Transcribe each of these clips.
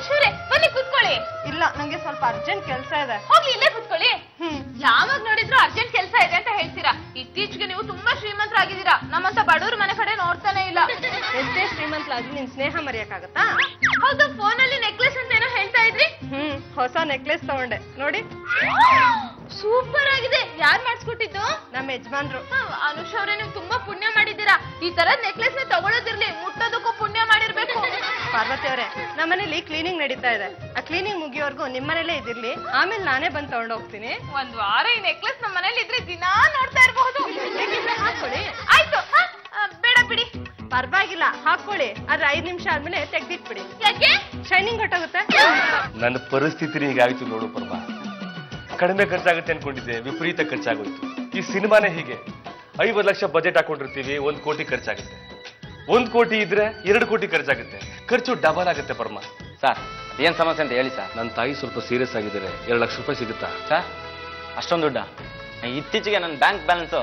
ಅನುಶ್ವರೇ ಬನ್ನಿ ಕೂತ್ಕೊಳ್ಳಿ. ಇಲ್ಲ ನಂಗೆ ಸ್ವಲ್ಪ ಅರ್ಜೆಂಟ್ ಕೆಲಸ ಇದೆ. ಹೋಗ್ಲಿ ಇಲ್ಲೇ ಕೂತ್ಕೊಳ್ಳಿ. ಯಾವಾಗ ನೋಡಿದ್ರು ಅರ್ಜೆಂಟ್ ಕೆಲಸ ಇದೆ ಅಂತ ಹೇಳ್ತೀರಾ? ಇತ್ತೀಚೆಗೆ ನೀವು ತುಂಬಾ ಶ್ರೀಮಂತರಾಗಿದ್ದೀರಾ. ನಮ್ಮಂತ ಬಡವ್ರ ಮನೆ ಕಡೆ ನೋಡ್ತಾನೆ ಇಲ್ಲ. ಎಷ್ಟೇ ಶ್ರೀಮಂತಲಾಗಿ ನಿನ್ ಸ್ನೇಹ ಮರೆಯಕ್ಕಾಗತ್ತಾ? ಹೌದು ಅಲ್ಲಿ ನೆಕ್ಲೆಸ್ ಅಂತ ಏನೋ ಹೇಳ್ತಾ ಇದ್ರಿ? ಹ್ಮ್ ಹೊಸ ನೆಕ್ಲೆಸ್ ತಗೊಂಡೆ. ನೋಡಿ. ಸೂಪರ್ ಆಗಿದೆ. ಯಾರ್ ಮಾಡಿಸ್ಕೊಟ್ಟಿದ್ದು? ನಮ್ಮ ಯಜಮಾನ್ರು. ಅನುಷ್ ಅವ್ರೆ ನೀವು ತುಂಬಾ ಪುಣ್ಯ ಮಾಡಿದ್ದೀರಾ. ಈ ತರ ನೆಕ್ಲೆಸ್ನ ತಗೊಳ್ಳೋದಿರ್ಲಿ ಮುಟ್ಟೋದಕ್ಕೂ ಮಾಡಿರ್ಬೇಕು. ಪಾರ್ವತಿ ಅವರೇ ನಮ್ಮನೇಲಿ ಕ್ಲೀನಿಂಗ್ ನಡೀತಾ ಇದೆ. ಆ ಕ್ಲೀನಿಂಗ್ ಮುಗಿಯೋರ್ಗು ನಿಮ್ಮನೇಲೇ ಇದಿರ್ಲಿ. ಆಮೇಲೆ ನಾನೇ ಬಂದು ತಗೊಂಡು ಹೋಗ್ತೀನಿ. ಒಂದ್ ವಾರ ಈ ನೆಕ್ಲೆಸ್ ನಮ್ಮ ಮನೇಲಿ ಇದ್ರೆ ದಿನಾ ನೋಡ್ತಾ ಇರಬಹುದು. ಹಾಕೊಳ್ಳಿ ಆಯ್ತು ಹ? ಬೇಡ ಬಿಡಿ. ಪರವಾಗಿಲ್ಲ ಹಾಕೊಳ್ಳಿ ಆದ್ರೆ ಐದ್ ನಿಮಿಷ ಆದ್ಮೇಲೆ ತೆಗ್ದಿಟ್ಬಿಡಿ. ಯಾಕೆ? ಶೈನಿಂಗ್ ಹೊಟ್ಟೋಗುತ್ತೆ? ನನ್ನ ಪರಿಸ್ಥಿತಿ ಹೀಗಾಯ್ತು ನೋಡು ಪರ್ವ. ಕಡಿಮೆ ಖರ್ಚಾಗುತ್ತೆ ಅನ್ಕೊಂಡಿದ್ದೆ ವಿಪರೀತ ಖರ್ಚಾಗೋಯ್ತು. ಈ ಸಿನಿಮಾನೇ ಹೀಗೆ. ಐವತ್ತು ಲಕ್ಷ ಬಜೆಟ್ ಹಾಕೊಂಡಿರ್ತೀವಿ ಒಂದ್ ಕೋಟಿ ಖರ್ಚಾಗುತ್ತೆ. ಒಂದ್ ಕೋಟಿ ಇದ್ರೆ ಎರಡು ಕೋಟಿ ಖರ್ಚಾಗುತ್ತೆ. ಖರ್ಚು ಡಬಲ್ ಆಗುತ್ತೆ ಪರಮ. ಸರ್ ಏನ್ ಸಮಸ್ಯೆ ಅಂತ ಹೇಳಿ ಸರ್ ನನ್ನ ತಾಯಿ ಸ್ವಲ್ಪ ಸೀರಿಯಸ್ ಆಗಿದ್ದಾರೆ. ಎರಡು ಲಕ್ಷ ರೂಪಾಯಿ ಸಿಗುತ್ತಾ? ಸರ್ ಅಷ್ಟೊಂದು ದುಡ್ಡ? ಇತ್ತೀಚೆಗೆ ನನ್ನ ಬ್ಯಾಂಕ್ ಬ್ಯಾಲೆನ್ಸ್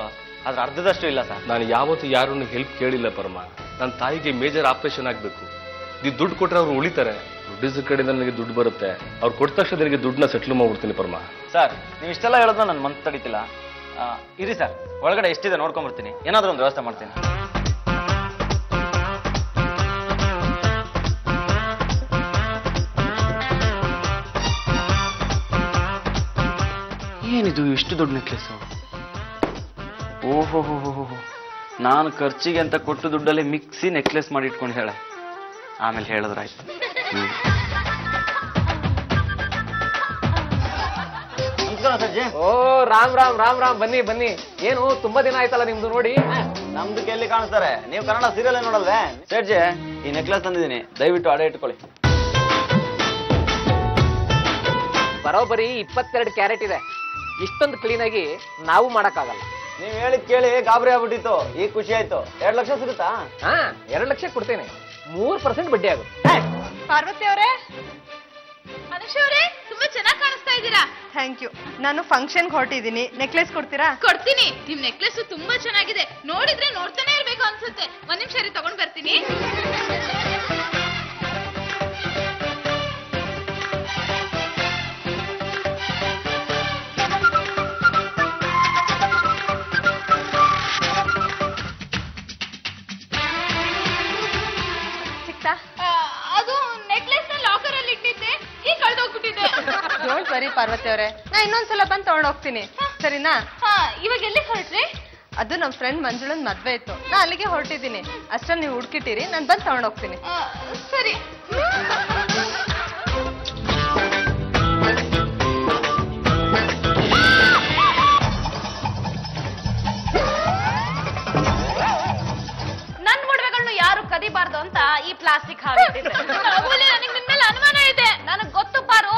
ಅದ್ರ ಅರ್ಧದಷ್ಟು ಇಲ್ಲ ಸರ್ ನಾನು ಯಾವತ್ತೂ ಯಾರನ್ನು ಹೆಲ್ಪ್ ಕೇಳಿಲ್ಲ ಪರಮ. ನನ್ನ ತಾಯಿಗೆ ಮೇಜರ್ ಆಪರೇಷನ್ ಆಗಬೇಕು. ನೀವು ದುಡ್ಡು ಕೊಟ್ಟರೆ ಅವ್ರು ಉಳಿತಾರೆ. ದುಡ್ಡಿನ ಕಡೆಯಿಂದ ನನಗೆ ದುಡ್ಡು ಬರುತ್ತೆ. ಅವ್ರು ಕೊಟ್ಟ ತಕ್ಷಣ ನನಗೆ ದುಡ್ಡನ್ನ ಸೆಟ್ಲ್ ಮಾಡ್ಬಿಡ್ತೀನಿ ಪರಮ. ಸರ್ ನೀವು ಇಷ್ಟೆಲ್ಲ ಹೇಳೋದು ನನ್ನ ಮನ್ಸು ತಡಿತಿಲ್ಲ. ಇರಿ ಸರ್ ಒಳಗಡೆ ಎಷ್ಟಿದೆ ನೋಡ್ಕೊಂಡ್ಬರ್ತೀನಿ ಏನಾದರೂ ಒಂದು ವ್ಯವಸ್ಥೆ ಮಾಡ್ತೀನಿ. ಏನಿದು ಎಷ್ಟು ದೊಡ್ಡ ನೆಕ್ಲೆಸ್ ಓಹೋ ನಾನು ಖರ್ಚಿಗೆ ಅಂತ ಕೊಟ್ಟು ದುಡ್ಡಲ್ಲಿ ಮಿಕ್ಸಿ ನೆಕ್ಲೆಸ್ ಮಾಡಿ ಇಟ್ಕೊಂಡು ಹೇಳ. ಆಮೇಲೆ ಹೇಳಿದ್ರಾಯ್ತು. ಓ ರಾಮ್ ರಾಮ್ ರಾಮ್ ರಾಮ್ ಬನ್ನಿ ಬನ್ನಿ. ಏನು ತುಂಬಾ ದಿನ ಆಯ್ತಲ್ಲ ನಿಮ್ದು ನೋಡಿ. ನಮ್ದು ಎಲ್ಲಿ ಕಾಣಿಸ್ತಾರೆ. ನೀವು ಕನ್ನಡ ಸೀರಿಯಲ್ ನೋಡಲ್ವೇ? ಸೇಟ್ಜೆ ಈ ನೆಕ್ಲೆಸ್ ತಂದಿದ್ದೀನಿ. ದಯವಿಟ್ಟು ಆಡೇ ಇಟ್ಕೊಳ್ಳಿ. ಬರೋಬ್ಬರಿ ಇಪ್ಪತ್ತೆರಡು ಕ್ಯಾರೆಟ್ ಇದೆ. ಇಷ್ಟೊಂದು ಕ್ಲೀನ್ ಆಗಿ ನಾವು ಮಾಡಕ್ಕಾಗಲ್ಲ. ನೀವ್ ಹೇಳಿದ್ ಕೇಳಿ ಗಾಬರಿ ಆಗ್ಬಿಟ್ಟಿತ್ತು. ಈಗ ಖುಷಿ ಆಯ್ತು. ಎರಡ್ ಲಕ್ಷ ಸಿಗುತ್ತಾ? ಹಾ ಎರಡು ಲಕ್ಷ ಕೊಡ್ತೇನೆ. ಮೂರ್ ಪರ್ಸೆಂಟ್ ಬಡ್ಡಿ ಆಗುತ್ತೆ. ಪಾರ್ವತಿ ಅವರೇ ಅನುಷ್ ಅವರೇ ತುಂಬಾ ಚೆನ್ನಾಗಿ ಕಾಣಿಸ್ತಾ ಇದ್ದೀರಾ? ಥ್ಯಾಂಕ್ ಯು ನಾನು ಫಂಕ್ಷನ್ಗೆ ಹೊರಟಿದ್ದೀನಿ. ನೆಕ್ಲೆಸ್ ಕೊಡ್ತೀರಾ? ಕೊಡ್ತೀನಿ. ನಿಮ್ ನೆಕ್ಲೆಸ್ ತುಂಬಾ ಚೆನ್ನಾಗಿದೆ. ನೋಡಿದ್ರೆ ನೋಡ್ತಾನೆ ಇರ್ಬೇಕು ಅನ್ಸುತ್ತೆ. ಒಂದ್ ನಿಮಿಷ ತಗೊಂಡ್ ಬರ್ತೀನಿ. ವರಿ ಪಾರ್ವತಿ ಅವರೇ. ನಾ ಇನ್ನೊಂದ್ಸಲ ಬಂದು ತಗೊಂಡು ಹೋಗ್ತೀನಿ. ಸರಿನಾ? ಹಾ ಇವಾಗ ಎಲ್ಲಿ ಹೊರಟ್ರಿ? ಅದು ನಮ್ ಫ್ರೆಂಡ್ ಮಂಜುಳನ್ ಮದ್ವೆ ಇತ್ತು. ನಾ ಅಲ್ಲಿಗೆ ಹೊರಟಿದ್ದೀನಿ. ಅಷ್ಟ್ರಲ್ಲಿ ನೀವು ಹುಡ್ಕಿಟ್ಟಿರಿ ನಾನು ಬಂದು ತಗೊಂಡು ಹೋಗ್ತೀನಿ. ಸರಿ. ನನ್ ಒಡವೆಗಳನ್ನ ಯಾರು ಕದಿಬಾರ್ದು ಅಂತ ಈ ಪ್ಲಾಸ್ಟಿಕ್ ಹಾಕಿ ನನಗೆ ನನಗ್ ನಿನ್ ಮೇಲೆ ಅನುಮಾನ ಇದೆ. ನನಗ್ ಗೊತ್ತು ಪಾರು.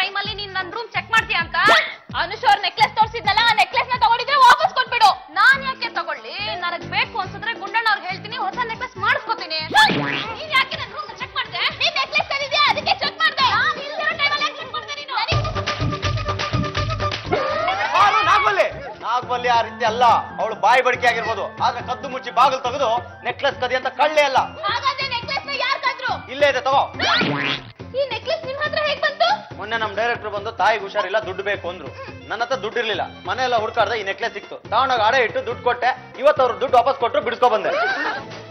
ಟೈಮಲ್ಲಿ ನೀನ್ ನನ್ ರೂಮ್ ಚೆಕ್ ಮಾಡ್ತೀಯ ಅಂತ? ಅನುಷ್ ಅವ್ರ ನೆಕ್ಲೆಸ್ ತೋರಿಸಿದ್ನಲ್ಲ ಆ ನೆಕ್ಲೆಸ್ನ ತಗೊಂಡಿದ್ರೆ ವಾಪಸ್ ಕೊಟ್ಬಿಡು. ನಾನ್ ಯಾಕೆ ತಗೊಳ್ಳಿ? ನನಗ್ ಬೇಕು ಅನ್ಸಿದ್ರೆ ಗುಂಡಣ್ಣ ಅವ್ರಿಗೆ ಹೇಳ್ತೀನಿ ಹೊಸ ನೆಕ್ಲೆಸ್ ಮಾಡಿಸ್ಕೊತೀನಿ. ನೀನ್ ಯಾಕೆ ನನ್ ರೂಮ್ ಚೆಕ್ ಮಾಡ್ದೆ? ನೀನ್ ನೆಕ್ಲೆಸ್ ತಂದಿದ್ಯಾ? ಅದಕ್ಕೆ ಚೆಕ್ ಮಾಡ್ದೆ. ಆ ರೀತಿ ಅಲ್ಲ. ಅವಳು ಬಾಯಿ ಬಡಿಕೆ ಆಗಿರ್ಬೋದು. ಆದ್ರೆ ಕದ್ದು ಮುಚ್ಚಿ ಬಾಗಿಲು ತೆಗೆದು ನೆಕ್ಲೆಸ್ ಕದಿ ಅಂತ ಕಳ್ಳೆ ಅಲ್ಲ. ಇಲ್ಲೇ ಇದೆ ತಗೋ. ಈ ನೆಕ್ಲೆಸ್ ಮೊನ್ನೆ ನಮ್ ಡೈರೆಕ್ಟರ್ ಬಂದು ತಾಯಿಗೆ ಹುಷಾರಿಲ್ಲ ದುಡ್ಡು ಬೇಕು ಅಂದ್ರು. ನನ್ನ ಹತ್ರ ದುಡ್ಡು ಇರ್ಲಿಲ್ಲ. ಮನೆಯೆಲ್ಲ ಹುಡ್ಕಾಡ್ದೆ ಈ ನೆಕ್ಲೆಸ್ ಸಿಕ್ತು. ತಗೊಂಡೋಗಿ ಆಡೇ ಇಟ್ಟು ದುಡ್ಡು ಕೊಟ್ಟೆ. ಇವತ್ತು ಅವ್ರು ದುಡ್ಡು ವಾಪಸ್ ಕೊಟ್ಟರು ಬಿಡಿಸ್ಕೊ ಬಂದೆ.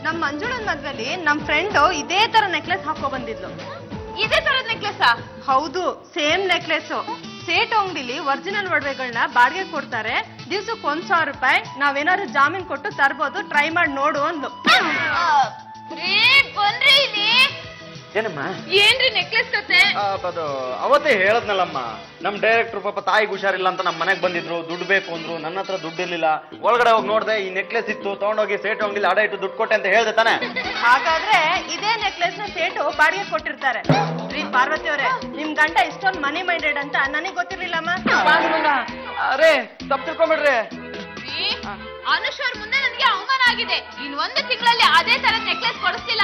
ನಮ್ಮ ಮಂಜುಳನ್ ಮದ್ವೆಲಿ ನಮ್ಮ ಫ್ರೆಂಡ್ ಇದೇ ತರ ನೆಕ್ಲೆಸ್ ಹಾಕೋ ಬಂದಿದ್ಲು. ಇದೇ ತರದ ನೆಕ್ಲೆಸ್ ಹೌದು ಸೇಮ್ ನೆಕ್ಲೆಸ್ ಸೇಟ್ ಅಂಗಡಿಲಿ ಒರಿಜಿನಲ್ ಒಡವೆಗಳನ್ನ ಬಾಡಿಗೆ ಕೊಡ್ತಾರೆ. ದಿವ್ಸಕ್ಕೆ ಒಂದ್ ಸಾವಿರ ರೂಪಾಯಿ. ನಾವೇನಾದ್ರು ಜಾಮೀನ್ ಕೊಟ್ಟು ತರ್ಬೋದು. ಟ್ರೈ ಮಾಡಿ ನೋಡು ಅಂದ್ಲು. ರೀ ಬನ್ರಿ ಇಲ್ಲಿ. ಏನಮ್ಮ? ಏನ್ರಿ ನೆಕ್ಲೆಸ್ ಕತೆ? ಅದು ಅವತ್ತೇ ಹೇಳದ್ನಲ್ಲಮ್ಮ. ನಮ್ ಡೈರೆಕ್ಟರ್ ಪಾಪ ತಾಯಿಗೆ ಹುಷಾರಿಲ್ಲ ಅಂತ ನಮ್ಮ ಮನೆಗೆ ಬಂದಿದ್ರು ದುಡ್ಡು ಬೇಕು ಅಂದ್ರು ನನ್ನ ಹತ್ರ ದುಡ್ಡು ಇರ್ಲಿಲ್ಲ. ಒಳಗಡೆ ಹೋಗಿ ನೋಡ್ದೆ ಈ ನೆಕ್ಲೆಸ್ ಇತ್ತು ತಗೊಂಡೋಗಿ ಸೇಟ್ ಅಂಗಡಿಲಿ ಅಡ ಇಟ್ಟು ದುಡ್ಡು ಕೊಟ್ಟೆ ಅಂತ ಹೇಳ್ದೆ ತಾನೆ. ಹಾಗಾದ್ರೆ ಇದೇ ನೆಕ್ಲೆಸ್ನ ಸೇಟು ಬಾಡಿಗೆ ಕೊಟ್ಟಿರ್ತಾರೆ. ಶ್ರೀ ಪಾರ್ವತಿ ಅವರೇ ನಿಮ್ ಗಂಡ ಇಷ್ಟೊಂದು ಮನಿ ಮೈಂಡೆಡ್ ಅಂತ ನನಗ್ ಗೊತ್ತಿರ್ಲಿಲ್ಲಮ್ಮ. ಅರೇ ತಪ್ಪು ತಿಳ್ಕೊಂಬಿಡ್ರಿ. ಅನುಷ್ ಅವ್ರ ಮುಂದೆ ನನಗೆ ಅವಮಾನ ಆಗಿದೆ. ಇನ್ ಒಂದು ತಿಂಗಳಲ್ಲಿ ಅದೇ ತರ ನೆಕ್ಲೆಸ್ ಕೊಡಿಸ್ತಿಲ್ಲ